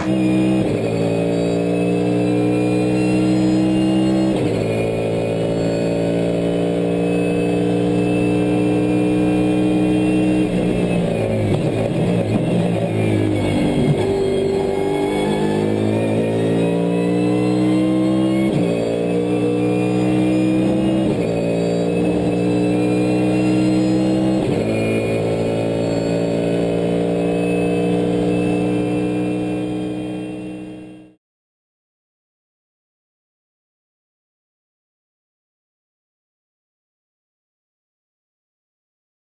Amen.